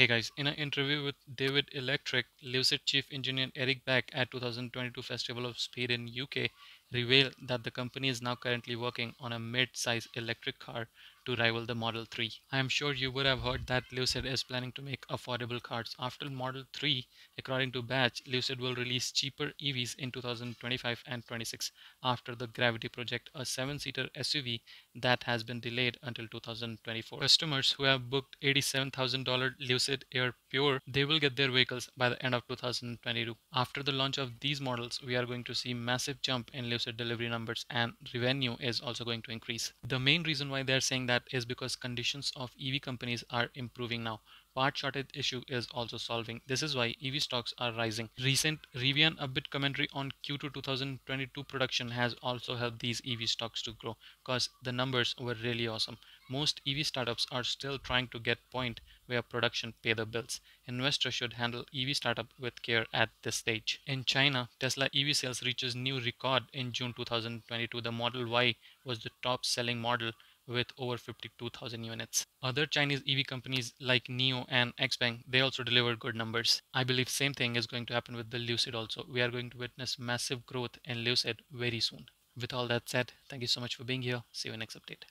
Hey guys, in an interview with David Electric, Lucid chief engineer Eric Bach at 2022 Festival of Speed in UK revealed that the company is now currently working on a mid-size electric car to rival the Model 3. I am sure you would have heard that Lucid is planning to make affordable cars. After Model 3, according to Bach, Lucid will release cheaper EVs in 2025 and 26 after the Gravity project, a seven-seater SUV that has been delayed until 2024. Customers who have booked $87,000 Lucid Air Pure, they will get their vehicles by the end of 2022. After the launch of these models, we are going to see massive jump in Lucid delivery numbers and revenue is also going to increase. The main reason why they're saying that is because conditions of EV companies are improving now. Part shortage issue is also solving. This is why EV stocks are rising. Recent Rivian Upbeat commentary on Q2 2022 production has also helped these EV stocks to grow because the numbers were really awesome. Most EV startups are still trying to get point where production pay the bills. Investors should handle EV startup with care at this stage. In China, Tesla EV sales reaches new record in June 2022. The Model Y was the top selling model with over 52,000 units. Other Chinese EV companies like NIO and XPeng, they also delivered good numbers. I believe same thing is going to happen with the Lucid also. We are going to witness massive growth in Lucid very soon. With all that said, thank you so much for being here. See you in next update.